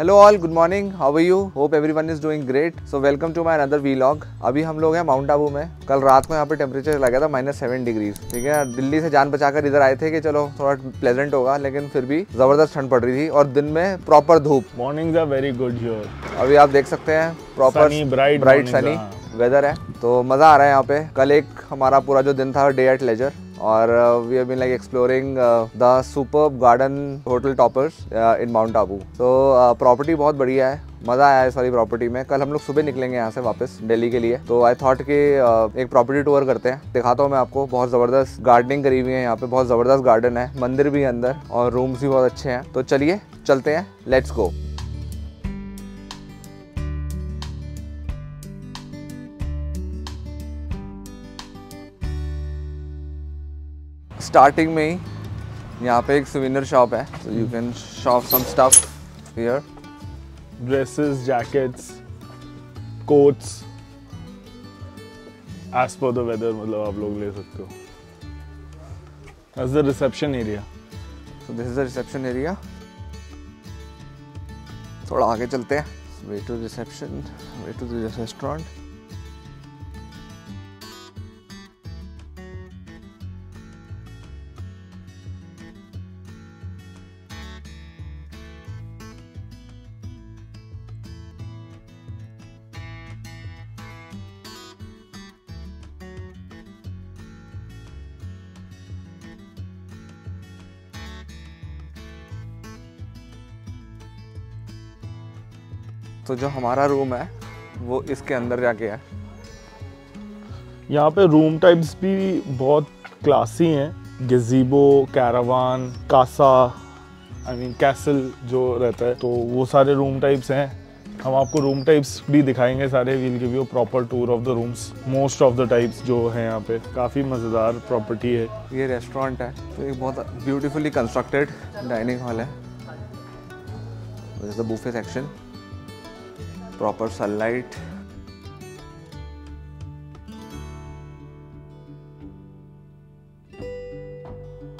Hello all good morning how are you hope everyone is doing great so welcome to my another vlog अभी हम लोग हैं mount Abu में। कल रात को यहाँ पे टेम्परेचर लगा था माइनस सेवन डिग्रीज ठीक है? दिल्ली से जान बचाकर इधर आए थे कि चलो थोड़ा प्लेजेंट होगा लेकिन फिर भी ज़बरदस्त ठंड पड़ रही थी और दिन में प्रॉपर धूप। Are very good here. अभी आप देख सकते हैं प्रॉपर ब्राइट सनी। वेदर है। तो मज़ा आ रहा है यहाँ पे। कल एक हमारा पूरा जो दिन था डे एट लेजर और we have been like exploring the super garden hotel toppers in Mount Abu तो प्रॉपर्टी बहुत बढ़िया है। मज़ा आया है सारी प्रॉपर्टी में। कल हम लोग सुबह निकलेंगे यहाँ से वापस दिल्ली के लिए। तो आई थॉट कि uh, एक प्रॉपर्टी टूर करते हैं। दिखाता हूँ मैं आपको। बहुत ज़बरदस्त गार्डनिंग करी हुई है यहाँ पे। बहुत ज़बरदस्त गार्डन है। मंदिर भी अंदर और रूम्स भी बहुत अच्छे हैं। तो चलिए चलते हैं। लेट्स गो स्टार्टिंग में ही यहाँ पे एक सुविनर शॉप है so you can shop some stuff here Dresses, jackets, coats. As per the weather, मतलब आप लोग ले सकते हो. That's the reception area. So this is the reception area थोड़ा आगे चलते हैं way to reception way to the restaurant तो जो हमारा रूम है वो इसके अंदर जाके है। यहाँ पे रूम टाइप्स भी बहुत क्लासी हैं। Gazebo caravan casa I mean castle जो रहता है तो वो सारे रूम टाइप्स हैं। हम आपको रूम टाइप्स भी दिखाएँगे सारे। We'll give you proper tour of the rooms most of the types जो हैं यहाँ पे। काफ़ी मज़ेदार प्रॉपर्टी है। ये रेस्टोरेंट है तो एक बहुत ब्यूटीफुली कंस्ट्रक्टेड डाइनिंग हॉल है। The buffet section proper sunlight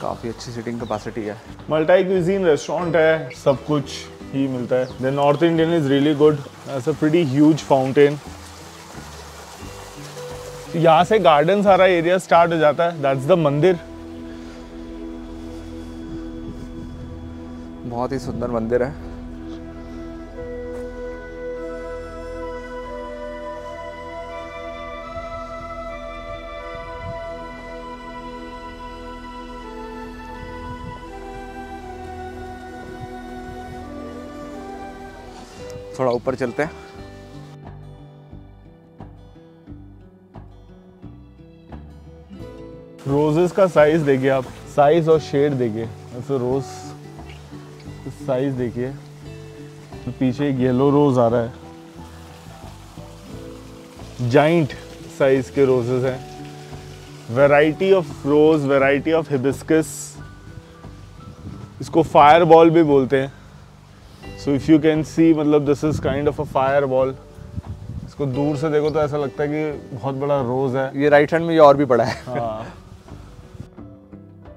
काफ़ी अच्छी सीटिंग कैपेसिटी है। मल्टी क्यूजीन रेस्टोरेंट है सब कुछ ही मिलता है। The north Indian is really good as a pretty huge fountain यहाँ से गार्डन सारा एरिया स्टार्ट हो जाता है। दैट्स द मंदिर बहुत ही सुंदर मंदिर है। थोड़ा ऊपर चलते हैं। रोजेस का साइज़ देखिए आप। साइज़ और शेड देखिए। ऐसे रोज साइज़ देखिए। तो पीछे एक येलो रोज आ रहा है। जाइंट साइज़ के रोजेस हैं। Variety of rose variety of hibiscus इसको फायर बॉल भी बोलते हैं। So if you can see मतलब this is kind of a fire ball इसको दूर से देखो तो ऐसा लगता है कि बहुत बड़ा रोज है। ये राइट हैंड में ये और भी पड़ा है।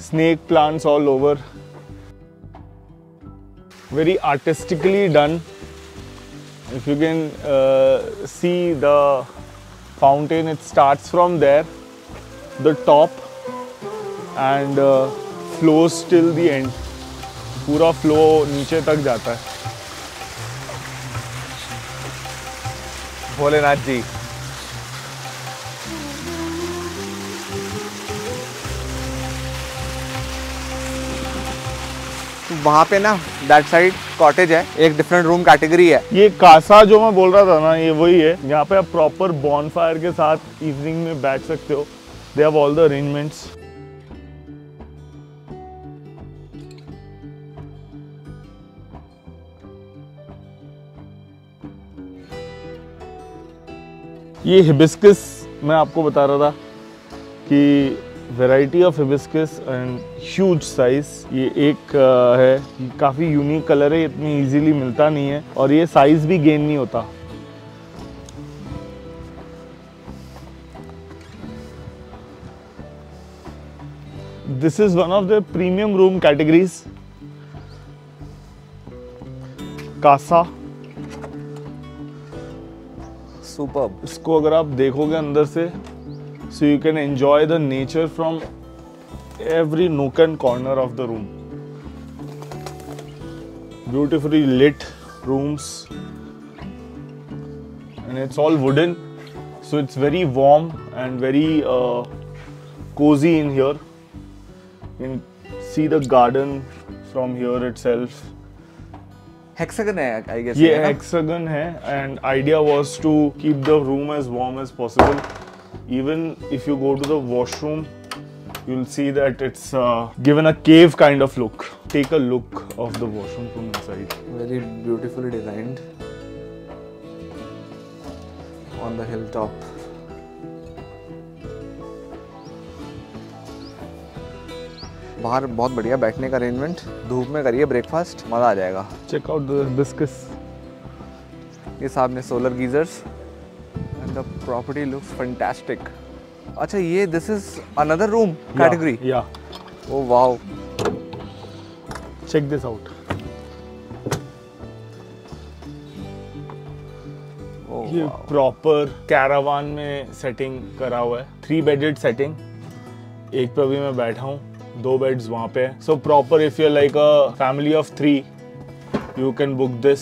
Snake plants all over very artistically done if you can see the fountain it start from there the top and flow still the end पूरा फ्लो नीचे तक जाता है। भोलेनाथ जी। वहाँ पे ना दैट साइड कॉटेज है, एक डिफरेंट रूम कैटेगरी है। ये कासा जो मैं बोल रहा था ना, ये वही है। यहाँ पे आप प्रॉपर बॉनफायर के साथ इवनिंग में बैठ सकते हो। They have all the arrangements ये हिबिस्कस मैं आपको बता रहा था कि variety of hibiscus and huge size ये एक है। काफ़ी यूनिक कलर है, इतनी इजीली मिलता नहीं है और ये साइज़ भी गेन नहीं होता। This is one of the premium room categories Casa. Super इसको अगर आप देखोगे अंदर से so you can enjoy the nature from every nook and corner of the room beautifully lit rooms and it's all wooden so it's very warm and very cosy in here in see the garden from here itself hexagon है I guess ये hexagon है and idea was to keep the room as warm as possible even if you go to the washroom you'll see that it's uh, given a cave kind of look take a look of the washroom from inside very beautifully designed on the hilltop बाहर बहुत बढ़िया बैठने का arrangement धूप में करिए breakfast मज़ा आ जाएगा। Out the ये सामने solar geysers and the property looks fantastic अच्छा ये this is another room category yeah, oh wow this out. Oh ये प्रॉपर कैरावान में सेटिंग करा हुआ है. थ्री बेडेड सेटिंग एक पे अभी मैं बैठा हूँ. दो बेड्स वहाँ पे है। So proper if you like a family of three you can book this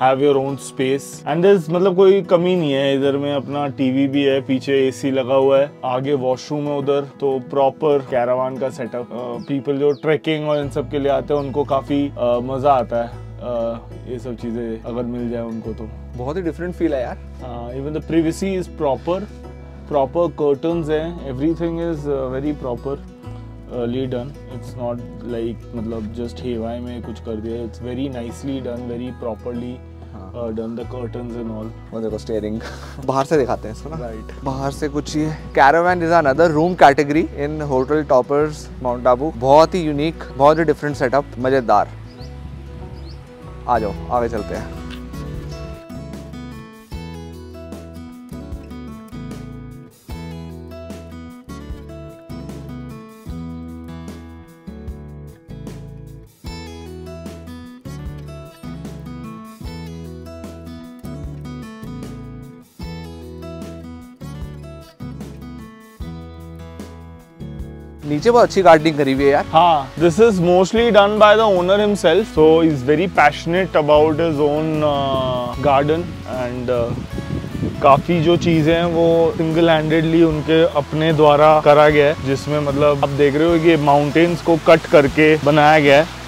have your own space and this मतलब कोई कमी नहीं है। इधर में अपना टीवी भी है पीछे एसी लगा हुआ है। आगे वॉशरूम है उधर। तो प्रॉपर कैरावान का सेटअप पीपल जो ट्रैकिंग और इन सब के लिए आते हैं उनको काफ़ी uh, मज़ा आता है। Uh, ये सब चीज़ें अगर मिल जाए उनको तो। बहुत ही डिफरेंट फील है यार। Even the the is proper proper curtains है। Everything is uh, very early done. It's not like मतलब just हेवाई में कुछ कर दिया। Very nicely done very properly uh, done the curtains and all. वो देखो स्टेयरिंग बाहर से दिखाते हैं इसको ना। Right right. बाहर से कुछ ये caravan is another room category in hotel Toppers Mount Abu बहुत ही यूनिक बहुत ही डिफरेंट सेटअप मज़ेदार। आ जाओ आगे चलते हैं। नीचे बहुत अच्छी गार्डनिंग करी हुई है यार हाँ this is mostly done by the owner himself so is very passionate about his own garden and काफ़ी जो चीज़ें हैं वो सिंगल हैंडेडली उनके अपने द्वारा करा गया है जिसमें मतलब आप देख रहे हो कि माउंटेन्स को कट करके बनाया गया है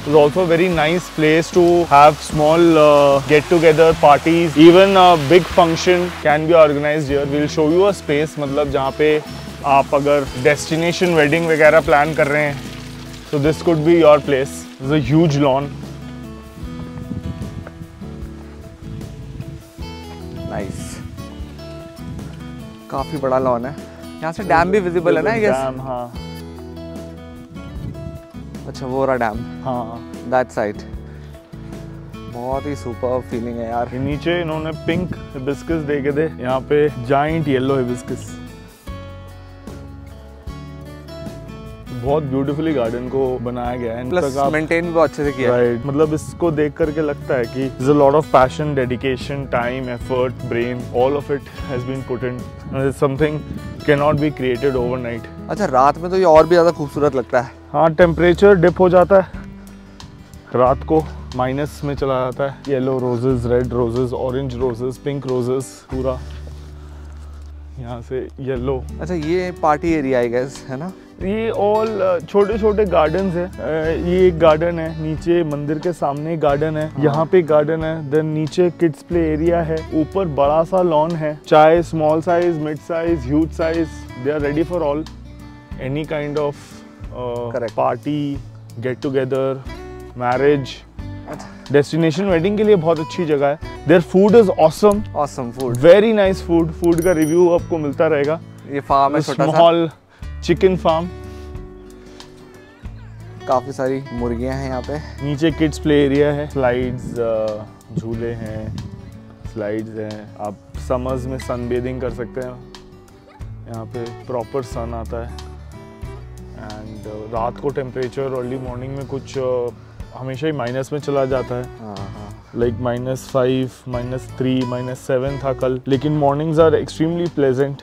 It's also a very nice place to have small uh, get together parties. Even a big function can be organized here. We'll show you मतलब जहाँ पे आप अगर डेस्टिनेशन वेडिंग वगैरह प्लान कर रहे हैं तो this could be your place is huge lawn. Nice काफ़ी बड़ा लॉन है। यहाँ से डैम भी विजिबल है ना आई गेस Dam, हाँ। अच्छा वो रहा डैम हाँ। दैट साइड बहुत ही सुपर फीलिंग है यार। नीचे इन्होंने पिंक हिबिस्कस दे के दे यहाँ पे जाइंट येलो हिबिस्कस बहुत ब्यूटीफुली गार्डन को बनाया गया है। प्लस मेंटेन भी अच्छे से किया राइट मतलब इसको देख करके लगता है कि is a lot of passion dedication time effort brain all of it has been put in something can not be created overnight अच्छा रात में तो ये और भी ज़्यादा खूबसूरत लगता है। हाँ टेम्परेचर डिप हो जाता है। रात को माइनस में चला जाता है। Yellow roses red roses orange roses pink roses पूरा। यहाँ से येलो अच्छा ये पार्टी एरिया आई गेस है ना? ये ऑल छोटे छोटे गार्डन है। ये एक गार्डन है नीचे मंदिर के सामने गार्डन है। हाँ। यहाँ पे गार्डन है देन नीचे किड्स प्ले एरिया है। ऊपर बड़ा सा लॉन है। चाहे small size mid size huge size they are ready for all any kind of. Party get together marriage destination wedding के लिए बहुत अच्छी जगह है। There food is awesome awesome food very nice food food का review आपको मिलता रहेगा। ये फार्म है छोटा सा। स्मॉल चिकन फार्म काफ़ी सारी मुर्गियाँ हैं यहाँ पे। नीचे किड्स प्ले एरिया है। स्लाइड्स झूले हैं। स्लाइड्स हैं। आप समर्स में सन बेदिंग कर सकते हैं। यहाँ पे प्रॉपर सन आता है। एंड रात को टेम्परेचर अर्ली मॉर्निंग में कुछ हमेशा ही माइनस में चला जाता हाँ। हाँ। Like minus five minus three minus seven था कल। लेकिन मॉर्निंग्स आर एक्सट्रीमली प्लेजेंट